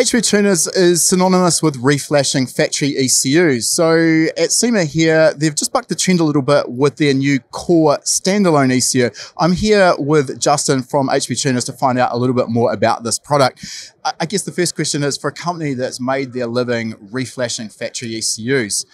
HP Tuners is synonymous with reflashing factory ECUs. So at SEMA here, they've just bucked the trend a little bit with their new core standalone ECU. I'm here with Justin from HP Tuners to find out a little bit more about this product. I guess the first question is for a company that's made their living reflashing factory ECUs,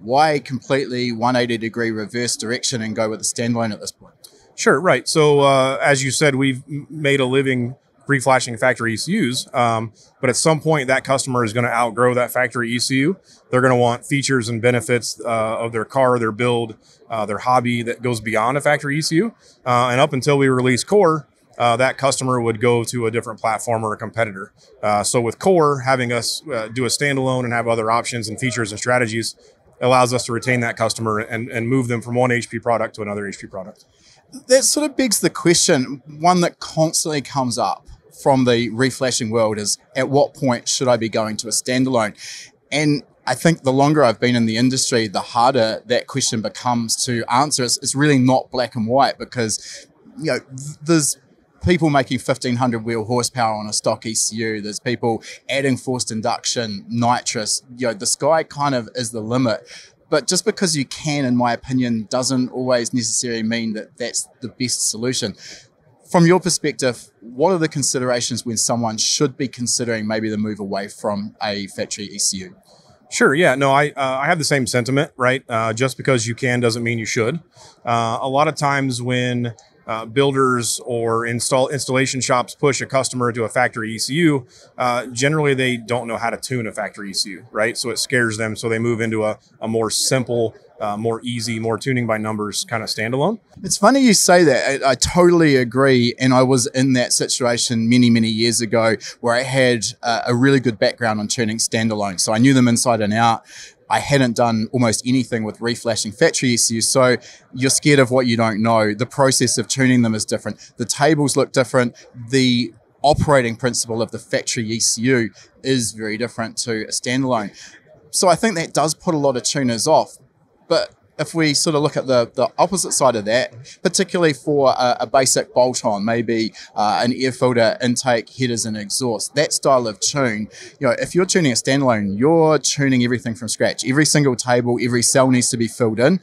why completely 180 degree reverse direction and go with a standalone at this point? Sure, right. So uh, as you said, we've made a living reflashing factory ECUs. Um, but at some point, that customer is going to outgrow that factory ECU. They're going to want features and benefits uh, of their car, their build, uh, their hobby that goes beyond a factory ECU. Uh, and up until we release Core, uh, that customer would go to a different platform or a competitor. Uh, so with Core, having us uh, do a standalone and have other options and features and strategies allows us to retain that customer and, and move them from one HP product to another HP product. That sort of begs the question, one that constantly comes up from the reflashing world is at what point should I be going to a standalone? And I think the longer I've been in the industry, the harder that question becomes to answer. It's, it's really not black and white because, you know, there's people making 1500 wheel horsepower on a stock ECU. There's people adding forced induction, nitrous. You know, the sky kind of is the limit. But just because you can, in my opinion, doesn't always necessarily mean that that's the best solution from your perspective, what are the considerations when someone should be considering maybe the move away from a factory ECU? Sure. Yeah. No, I uh, I have the same sentiment. Right. Uh, just because you can doesn't mean you should. Uh, a lot of times when uh, builders or install installation shops push a customer to a factory ECU, uh, generally they don't know how to tune a factory ECU, right? So it scares them, so they move into a, a more simple, uh, more easy, more tuning by numbers kind of standalone. It's funny you say that. I, I, totally agree, and I was in that situation many, many years ago where I had a really good background on tuning standalone, so I knew them inside and out. I hadn't done almost anything with reflashing factory ECUs. So you're scared of what you don't know. The process of tuning them is different. The tables look different. The operating principle of the factory ECU is very different to a standalone. So I think that does put a lot of tuners off. But if we sort of look at the, the opposite side of that, particularly for a, a basic bolt on, maybe uh, an air filter, intake, headers, and exhaust, that style of tune, you know, if you're tuning a standalone, you're tuning everything from scratch. Every single table, every cell needs to be filled in.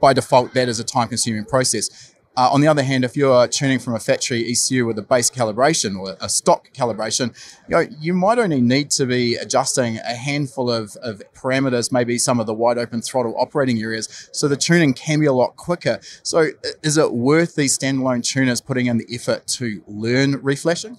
By default, that is a time consuming process. Uh, on the other hand, if you're tuning from a factory ECU with a base calibration or a stock calibration, you know, you might only need to be adjusting a handful of, of parameters, maybe some of the wide open throttle operating areas. So the tuning can be a lot quicker. So is it worth these standalone tuners putting in the effort to learn reflashing?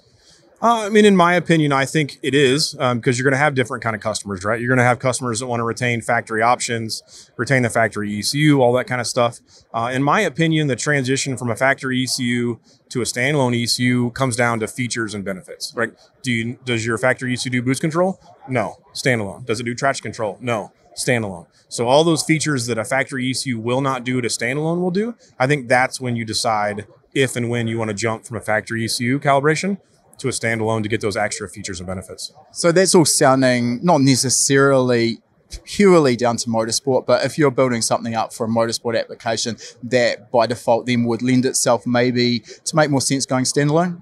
Uh, I mean, in my opinion, I think it is because um, you're going to have different kind of customers, right? You're going to have customers that want to retain factory options, retain the factory ECU, all that kind of stuff. Uh, in my opinion, the transition from a factory ECU to a standalone ECU comes down to features and benefits, right? Do you, does your factory ECU do boost control? No, standalone. Does it do traction control? No, standalone. So all those features that a factory ECU will not do, a standalone will do. I think that's when you decide if and when you want to jump from a factory ECU calibration to a standalone to get those extra features and benefits. So that's all sounding not necessarily purely down to motorsport, but if you're building something up for a motorsport application, that by default then would lend itself maybe to make more sense going standalone.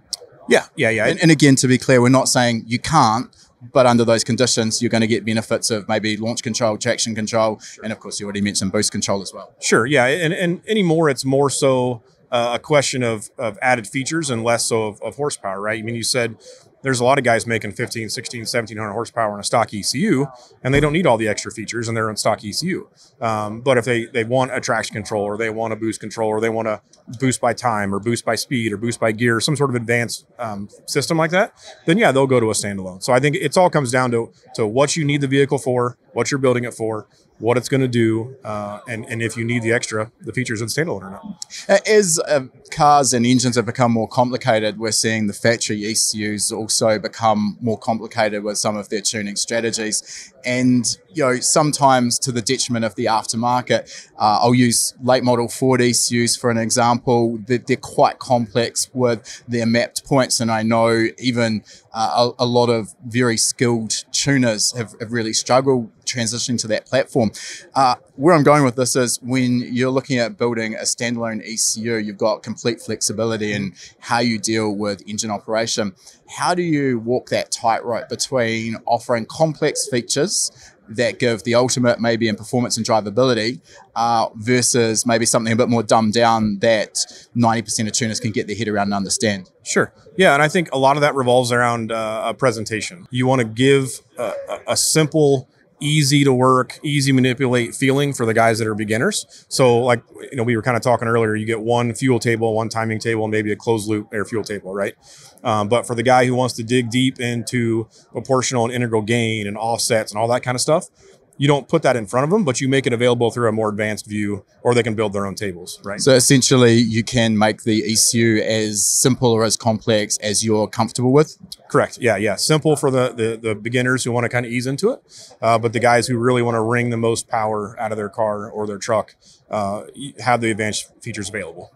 Yeah, yeah, yeah. And, and again, to be clear, we're not saying you can't, but under those conditions, you're going to get benefits of maybe launch control, traction control, sure. and of course, you already mentioned boost control as well. Sure, yeah, and and anymore, it's more so uh, a question of, of added features and less so of, of, horsepower, right? I mean, you said there's a lot of guys making 15, 16, 1700 horsepower in a stock ECU, and they don't need all the extra features and they're in stock ECU. Um, but if they, they want a traction control or they want a boost control or they want a boost by time or boost by speed or boost by gear, some sort of advanced um, system like that, then yeah, they'll go to a standalone. So I think it's all comes down to, to what you need the vehicle for, what you're building it for, what it's going to do, uh, and and if you need the extra, the features in standalone or not. As uh, cars and engines have become more complicated, we're seeing the factory ECUs also become more complicated with some of their tuning strategies and you know sometimes to the detriment of the aftermarket. Uh, I'll use late model Ford ECUs for an example. They're, they're, quite complex with their mapped points, and I know even uh, a, a, lot of very skilled tuners have, have really struggled transitioning to that platform. Uh, where I'm going with this is when you're looking at building a standalone ECU, you've got complete flexibility in how you deal with engine operation. How do you walk that tightrope between offering complex features that give the ultimate maybe in performance and drivability uh, versus maybe something a bit more dumbed down that 90% of tuners can get their head around and understand. Sure. Yeah. And I think a lot of that revolves around uh, a presentation. You want to give a, a simple, easy to work, easy manipulate feeling for the guys that are beginners. So, like you know, we were kind of talking earlier. You get one fuel table, one timing table, maybe a closed loop air fuel table, right? Um, but for the guy who wants to dig deep into proportional and integral gain and offsets and all that kind of stuff, you don't put that in front of them, but you make it available through a more advanced view, or they can build their own tables, right? So essentially, you can make the ECU as simple or as complex as you're comfortable with. Correct. Yeah, yeah. Simple for the the, the beginners who want to kind of ease into it, uh, but the guys who really want to wring the most power out of their car or their truck uh, have the advanced features available.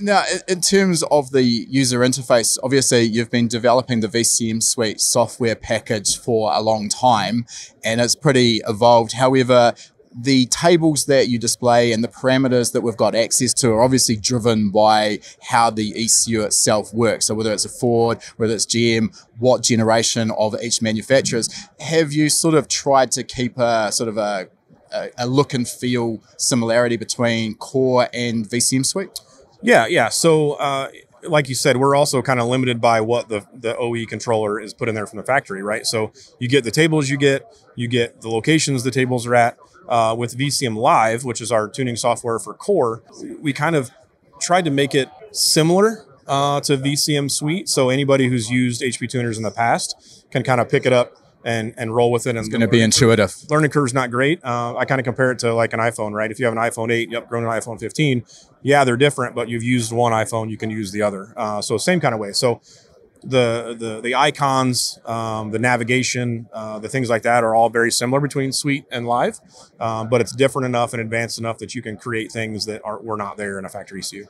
Now, in terms of the user interface, obviously you've been developing the VCM Suite software package for a long time and it's pretty evolved. However, the tables that you display and the parameters that we've got access to are obviously driven by how the ECU itself works. So whether it's a Ford, whether it's GM, what generation of each manufacturers, have you sort of tried to keep a sort of a, a, a look and feel similarity between core and VCM Suite? Yeah, yeah. So, uh, like you said, we're also kind of limited by what the the OE controller is put in there from the factory, right? So you get the tables you get, you get the locations the tables are at. Uh, with VCM Live, which is our tuning software for core, we kind of tried to make it similar uh, to VCM Suite. So anybody who's used HP tuners in the past can kind of pick it up and and roll with it. And it's going to be intuitive. Curve, learning curve's not great. Uh, I kind of compare it to like an iPhone, right? If you have an iPhone 8, you upgrade an iPhone 15. Yeah, they're different, but you've used one iPhone, you can use the other. Uh, so same kind of way. So the the the icons, um, the navigation, uh, the things like that are all very similar between Suite and Live, um, but it's different enough and advanced enough that you can create things that are were not there in a factory ECU.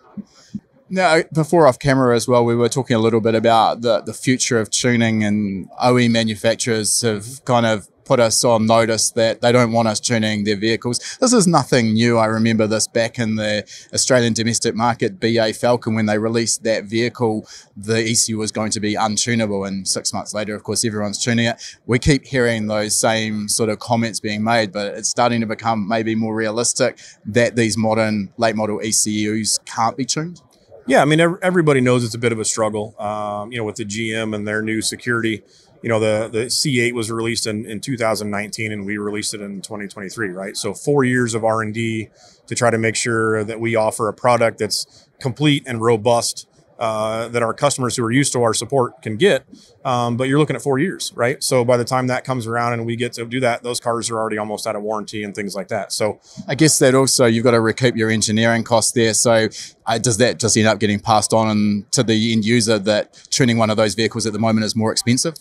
Now, before off camera as well, we were talking a little bit about the, the future of tuning, and OE manufacturers have kind of put us on notice that they don't want us tuning their vehicles. This is nothing new. I remember this back in the Australian domestic market, BA Falcon, when they released that vehicle, the ECU was going to be untunable. And six months later, of course, everyone's tuning it. We keep hearing those same sort of comments being made, but it's starting to become maybe more realistic that these modern late model ECUs can't be tuned. Yeah, I mean, everybody knows it's a bit of a struggle. Um, you know, with the GM and their new security. You know, the the C8 was released in, in 2019, and we released it in 2023, right? So four years of R and D to try to make sure that we offer a product that's complete and robust uh, that our customers who are used to our support can get. Um, but you're looking at four years, right? So by the time that comes around and we get to do that, those cars are already almost out of warranty and things like that. So I guess that also you've got to recoup your engineering costs there. So uh, does that just end up getting passed on to the end user that tuning one of those vehicles at the moment is more expensive?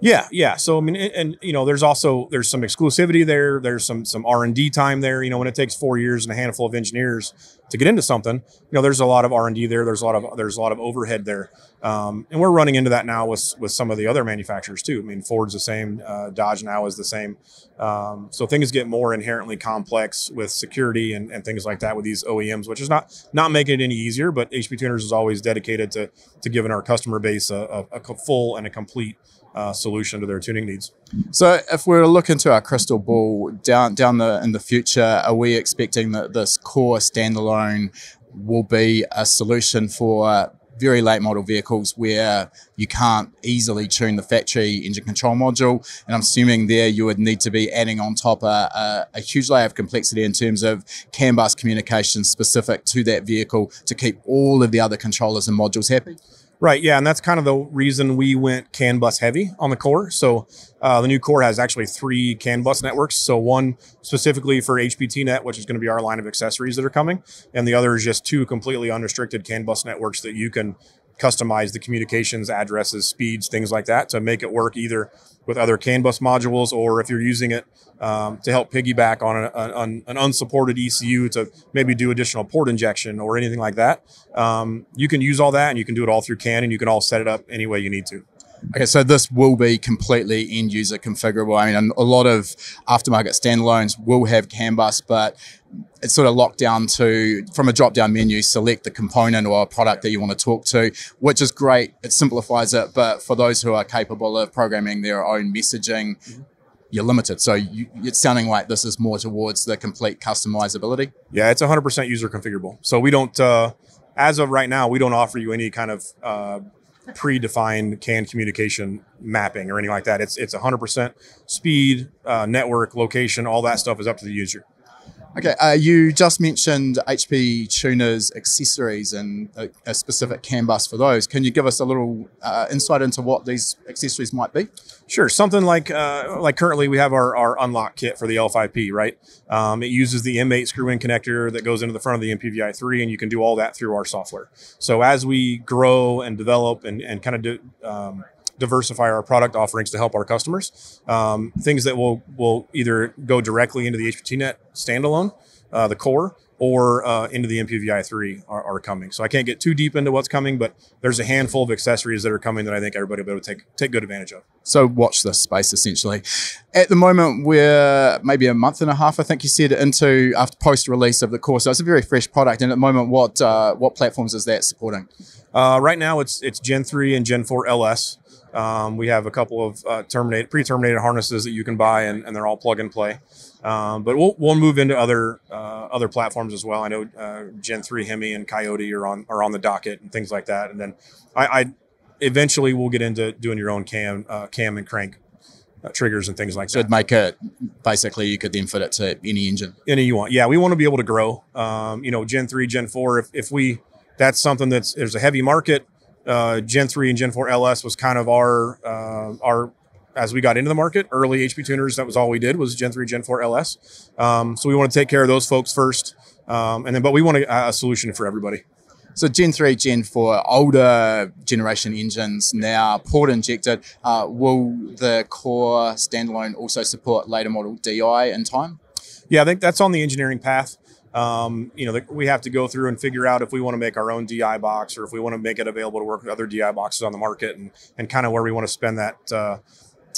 Yeah, yeah. So I mean, and, and, you know, there's also there's some exclusivity there. There's some some R and D time there. You know, when it takes four years and a handful of engineers to get into something, you know, there's a lot of R and D there. There's a lot of there's a lot of overhead there, um, and we're running into that now with with some of the other manufacturers too. I mean, Ford's the same, uh, Dodge now is the same. Um, so things get more inherently complex with security and, and things like that with these OEMs, which is not not making it any easier. But HP Tuners is always dedicated to to giving our customer base a, a, a full and a complete uh, solution to their tuning needs. So, if we are to look into our crystal ball down down the in the future, are we expecting that this core standalone will be a solution for very late model vehicles where you can't easily tune the factory engine control module. And I'm assuming there you would need to be adding on top a, a, a huge layer of complexity in terms of CAN bus communication specific to that vehicle to keep all of the other controllers and modules happy. Right, yeah, and that's kind of the reason we went CAN bus heavy on the core. So uh, the new core has actually three CAN bus networks. So one specifically for HPTnet, which is going to be our line of accessories that are coming, and the other is just two completely unrestricted CAN bus networks that you can customize the communications, addresses, speeds, things like that to make it work either with other CAN bus modules or if you're using it um, to help piggyback on, a, on, an unsupported ECU to maybe do additional port injection or anything like that. Um, you can use all that and you can do it all through CAN and you can all set it up any way you need to. Okay, so this will be completely end user configurable. I mean, a lot of aftermarket standalones will have CAN bus, but it's sort of locked down to from a drop down menu, select the component or a product that you want to talk to, which is great. It simplifies it, but for those who are capable of programming their own messaging, mm-hmm. you're limited. So you, it's sounding like this is more towards the complete customizability. Yeah, it's 100% user configurable. So we don't, uh, as of right now, we don't offer you any kind of uh, predefined CAN communication mapping or anything like that. It's it's 100% speed, uh, network, location, all that stuff is up to the user. Okay, uh, you just mentioned HP tuners accessories and a, a, specific CAN bus for those. Can you give us a little uh, insight into what these accessories might be? Sure. Something like uh, like currently we have our, our unlock kit for the L5P, right? Um, it uses the M8 screw-in connector that goes into the front of the MPVI3, and you can do all that through our software. So as we grow and develop and, and kind of do, um, diversify our product offerings to help our customers. Um, things that will will either go directly into the HPTNet standalone, uh, the core, or uh, into the MPVI3 are, are, coming. So I can't get too deep into what's coming, but there's a handful of accessories that are coming that I think everybody will be able to take take good advantage of. So watch this space essentially. At the moment, we're maybe a month and a half, I think you said, into after post release of the core. So it's a very fresh product. And at the moment, what uh, what platforms is that supporting? Uh, right now, it's it's Gen 3 and Gen 4 LS. Um, we have a couple of uh, terminated, pre-terminated harnesses that you can buy, and, and they're all plug and play. Um, but we'll, we'll move into other uh, other platforms as well. I know uh, Gen three Hemi and Coyote are on are on the docket and things like that. And then I, I eventually we'll get into doing your own cam uh, cam and crank uh, triggers and things like so that. So it make it basically you could then fit it to any engine. Any you want. Yeah, we want to be able to grow. Um, you know, Gen three, Gen four. If if we that's something that's there's a heavy market uh, Gen 3 and Gen 4 LS was kind of our uh, our as we got into the market early HP tuners. That was all we did was Gen 3, Gen 4 LS. Um, so we want to take care of those folks first, um, and then but we want a, a, solution for everybody. So Gen 3, Gen 4, older generation engines now port injected. Uh, will the core standalone also support later model DI in time? Yeah, I think that's on the engineering path. Um, you know, the, we have to go through and figure out if we want to make our own DI box or if we want to make it available to work with other DI boxes on the market and, and kind of where we want to spend that, uh,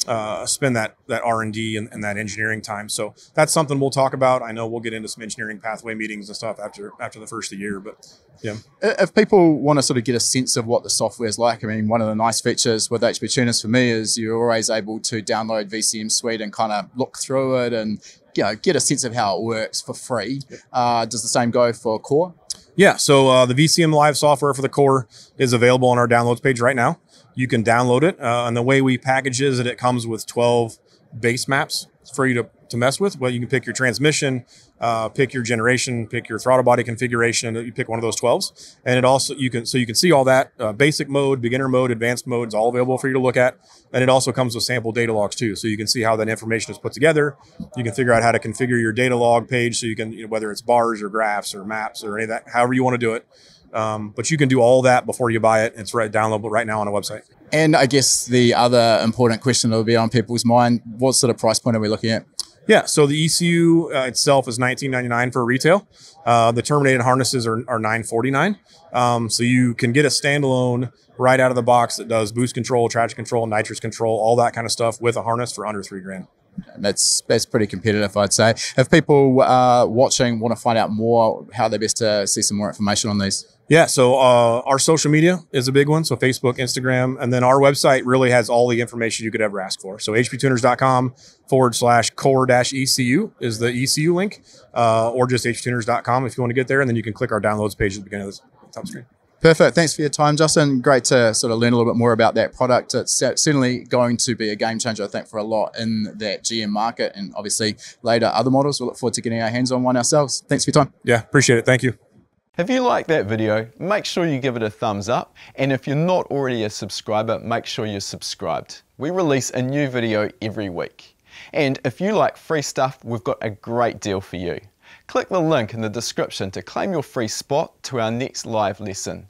uh, spend that that R and D and that engineering time. So that's something we'll talk about. I know we'll get into some engineering pathway meetings and stuff after after the first of the year. But yeah, if people want to sort of get a sense of what the software is like, I mean, one of the nice features with HP Tuners for me is you're always able to download VCM Suite and kind of look through it and you know, get a sense of how it works for free. Uh, does the same go for Core? Yeah, so uh, the VCM Live software for the Core is available on our downloads page right now. You can download it, uh, and the way we package is that it comes with 12 base maps for you to to mess with. Well, you can pick your transmission, uh, pick your generation, pick your throttle body configuration. You pick one of those 12s, and it also you can so you can see all that uh, basic mode, beginner mode, advanced mode is all available for you to look at, and it also comes with sample data logs too, so you can see how that information is put together. You can figure out how to configure your data log page, so you can you know, whether it's bars or graphs or maps or any of that, however you want to do it. Um, but you can do all that before you buy it. It's right downloadable right now on a website. And I guess the other important question that will be on people's mind: What sort of price point are we looking at? Yeah, so the ECU uh, itself is nineteen ninety nine for retail. Uh, the terminated harnesses are, are nine forty nine. Um, so you can get a standalone right out of the box that does boost control, traction control, nitrous control, all that kind of stuff with a harness for under three grand. That's that's pretty competitive, I'd say. If people uh, watching want to find out more, how they best to see some more information on these? Yeah, so uh, our social media is a big one. So Facebook, Instagram, and then our website really has all the information you could ever ask for. So hptuners.com forward slash core dash ECU is the ECU link, uh, or just hptuners.com if you want to get there. And then you can click our downloads page at the beginning of the top screen. Perfect. Thanks for your time, Justin. Great to sort of learn a little bit more about that product. It's certainly going to be a game changer, I think, for a lot in that GM market and obviously later other models. We will look forward to getting our hands on one ourselves. Thanks for your time. Yeah, appreciate it. Thank you. If you like that video, make sure you give it a thumbs up. And if you're not already a subscriber, make sure you're subscribed. We release a new video every week. And if you like free stuff, we've got a great deal for you. Click the link in the description to claim your free spot to our next live lesson.